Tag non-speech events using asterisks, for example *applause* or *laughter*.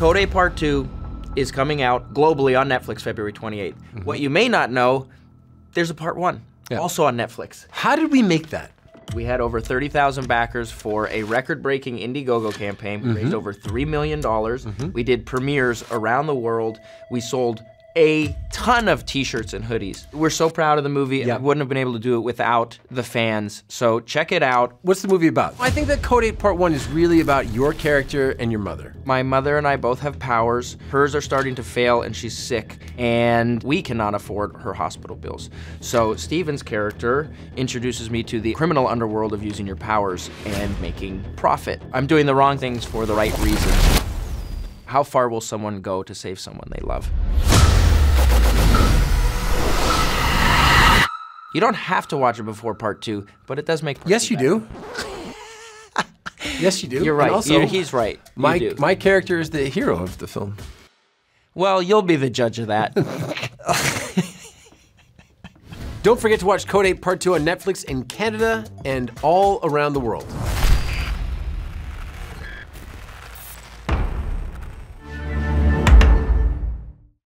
Code 8 Part 2 is coming out globally on Netflix February 28th. Mm-hmm. What you may not know, there's a Part 1 Yeah. also on Netflix. How did we make that? We had over 30,000 backers for a record-breaking Indiegogo campaign. We raised mm-hmm. over $3 million. Mm-hmm. We did premieres around the world. We sold a ton of t-shirts and hoodies. We're so proud of the movie. Yeah. and We wouldn't have been able to do it without the fans. So check it out. What's the movie about? I think that Code 8 Part 1 is really about your character and your mother. My mother and I both have powers. Hers are starting to fail and she's sick, and we cannot afford her hospital bills. So Steven's character introduces me to the criminal underworld of using your powers and making profit. I'm doing the wrong things for the right reasons. How far will someone go to save someone they love? You don't have to watch it before part two, but it does make. part Yes, you better. do. *laughs* yes, you do. You're right. Also, You're- he's right. My my character is the hero of the film. Well, you'll be the judge of that. *laughs* Don't forget to watch Code 8 Part 2 on Netflix in Canada and all around the world.